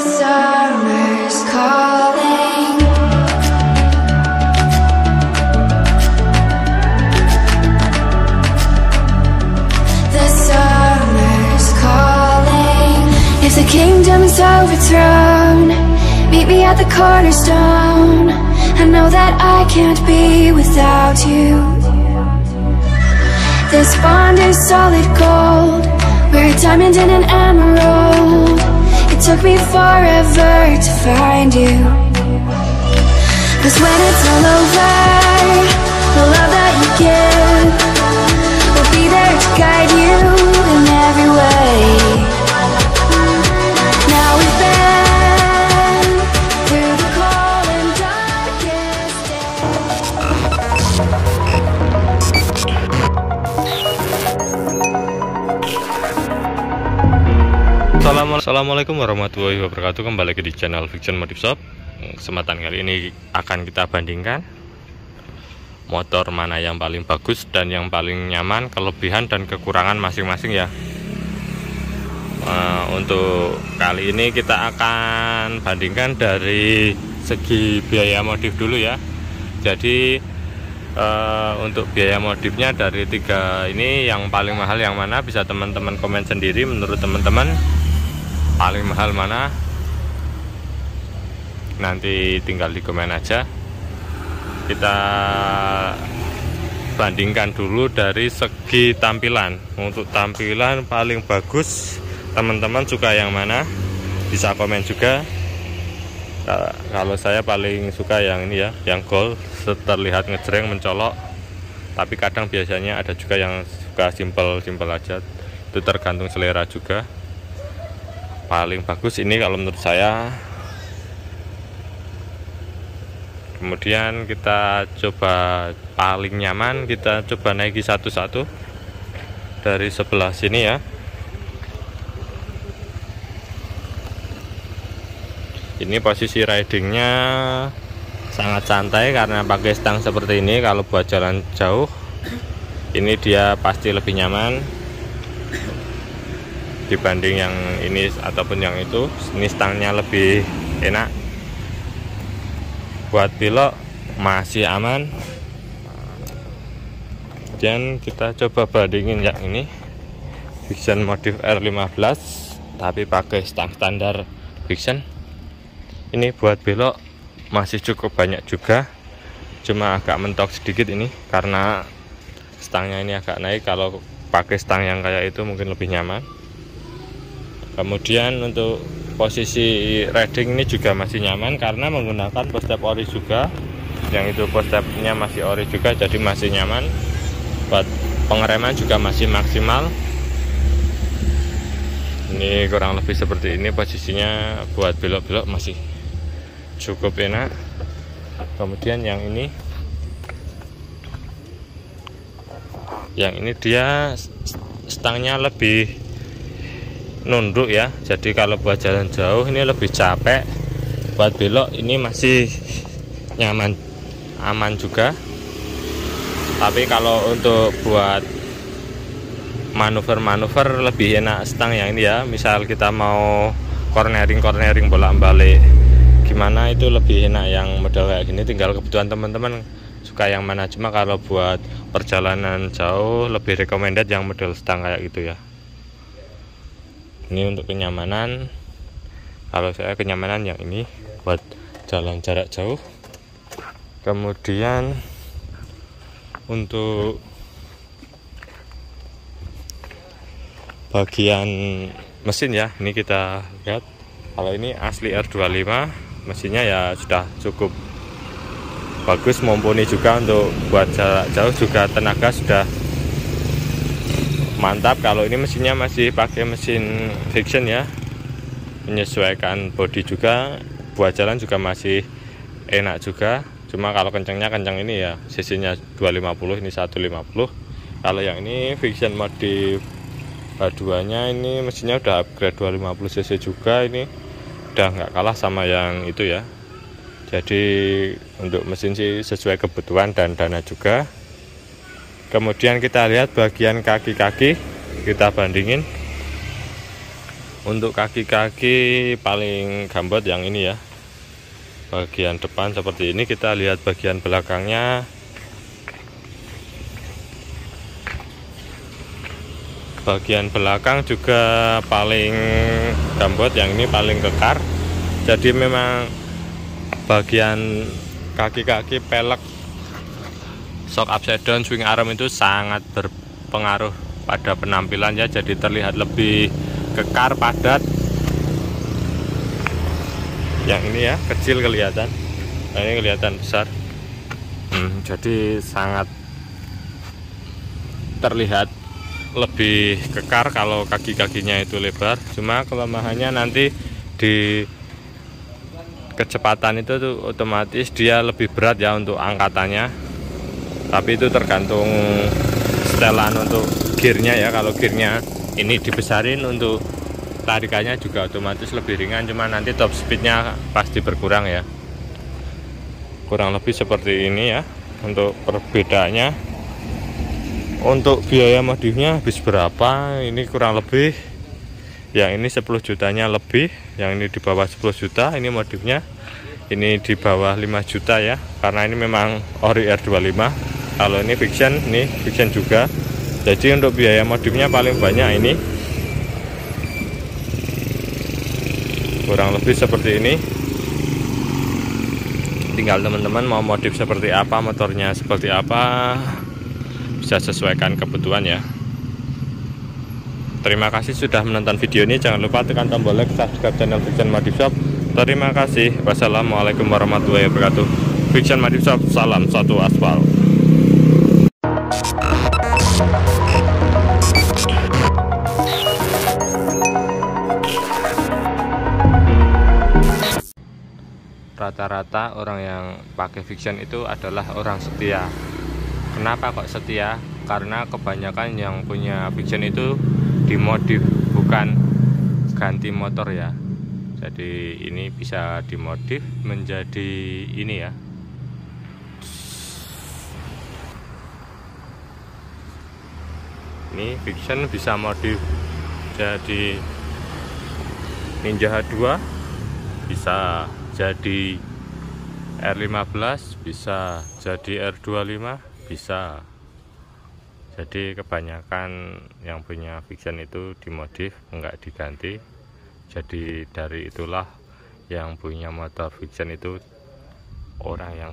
summer's calling. The summer's calling. If the kingdom's overthrown, meet me at the cornerstone. I know that I can't be without you. This bond is solid gold. We're a diamond and an emerald. It took me forever to find you. Cause when it's all over, the love that you give Assalamualaikum warahmatullahi wabarakatuh. Kembali lagi di channel Fiction Motif Shop. Kesempatan kali ini akan kita bandingkan Motor mana yang paling bagus dan yang paling nyaman Kelebihan dan kekurangan masing-masing ya. Eh, Untuk kali ini kita akan bandingkan dari segi biaya modif dulu ya. Jadi eh, untuk biaya modifnya dari tiga ini yang paling mahal yang mana bisa teman-teman komen sendiri menurut teman-teman paling mahal mana? Nanti tinggal di komen aja. Kita bandingkan dulu dari segi tampilan. Untuk tampilan paling bagus teman-teman suka yang mana? Bisa komen juga. Ka- kalau saya paling suka yang ini ya yang gold. Terlihat ngejreng mencolok. Tapi kadang biasanya ada juga yang suka simpel-simpel aja. Itu tergantung selera juga paling bagus ini kalau menurut saya. Kemudian kita coba paling nyaman kita coba naiki satu-satu dari sebelah sini ya. Ini posisi ridingnya sangat santai karena pakai stang seperti ini. Kalau buat jalan jauh ini dia pasti lebih nyaman dibanding yang ini ataupun yang itu ini stangnya lebih enak. Buat pilot masih aman. Dan kita coba bandingin yang ini. Vision modif R15 tapi pakai stang standar Vision. Ini buat belok masih cukup banyak juga. Cuma agak mentok sedikit ini karena stangnya ini agak naik. Kalau pakai stang yang kayak itu mungkin lebih nyaman kemudian untuk posisi riding ini juga masih nyaman karena menggunakan postep ori juga. Yang itu postepnya masih ori juga jadi masih nyaman. Buat pengereman juga masih maksimal. Ini kurang lebih seperti ini posisinya buat belok-belok masih cukup enak. Kemudian yang ini yang ini dia stangnya lebih nunduk ya. Jadi kalau buat jalan jauh ini lebih capek. Buat belok ini masih nyaman aman juga. Tapi kalau untuk buat manuver-manuver lebih enak stang yang ini ya. Misal kita mau cornering-cornering bolak-balik gimana itu lebih enak yang model kayak gini? Tinggal kebutuhan teman-teman suka yang mana. Cuma kalau buat perjalanan jauh lebih recommended yang model stang kayak gitu ya ini untuk kenyamanan. Kalau saya kenyamanan yang ini buat jalan jarak jauh. Kemudian untuk bagian mesin ya ini kita lihat. Kalau ini asli R25 mesinnya ya sudah cukup bagus mumpuni juga untuk buat jarak jauh juga tenaga sudah mantap kalau ini mesinnya masih pakai mesin friction ya. Menyesuaikan bodi juga buat jalan juga masih enak juga. Cuma kalau kencangnya kencang ini ya cc-nya 250 ini 150 kalau yang ini friction modif H2 nya ini mesinnya udah upgrade 250 cc juga ini udah nggak kalah sama yang itu ya. Jadi untuk mesin sih sesuai kebutuhan dan dana juga kemudian kita lihat bagian kaki-kaki kita bandingin. Untuk kaki-kaki paling gambot yang ini ya. Bagian depan seperti ini kita lihat bagian belakangnya. Bagian belakang juga paling gambot yang ini paling kekar. Jadi memang bagian kaki-kaki pelek shock upside down swing arm itu sangat berpengaruh pada penampilannya jadi terlihat lebih kekar padat. Yang ini ya kecil kelihatan. Nah, ini kelihatan besar. Hmm, jadi sangat terlihat lebih kekar kalau kaki-kakinya itu lebar. Cuma kelemahannya nanti di kecepatan itu tuh otomatis dia lebih berat ya untuk angkatannya tapi itu tergantung setelan untuk gearnya ya. Kalau gearnya ini dibesarin untuk tarikannya juga otomatis lebih ringan. Cuma nanti top speednya pasti berkurang ya. Kurang lebih seperti ini ya untuk perbedaannya. Untuk biaya modifnya habis berapa? Ini kurang lebih yang ini 10 jutanya lebih. Yang ini di bawah 10 juta ini modifnya. Ini di bawah 5 juta ya karena ini memang ori R25 kalau ini fiction ini fiction juga. Jadi untuk biaya modifnya paling banyak ini. Kurang lebih seperti ini. Tinggal teman-teman mau modif seperti apa motornya seperti apa bisa sesuaikan kebutuhan ya. Terima kasih sudah menonton video ini. Jangan lupa tekan tombol like subscribe channel Fiction Madif Shop. Terima kasih. Wassalamualaikum warahmatullahi wabarakatuh. Fiction Madif Shop salam satu aspal rata-rata orang yang pakai fiction itu adalah orang setia Kenapa kok setia? Karena kebanyakan yang punya Vision itu dimodif bukan ganti motor ya. Jadi ini bisa dimodif menjadi ini ya. Ini Vision bisa modif jadi Ninja H2 bisa jadi R15 bisa jadi R25 bisa. Jadi kebanyakan yang punya fiction itu dimodif enggak diganti. Jadi dari itulah yang punya motor fiction itu orang yang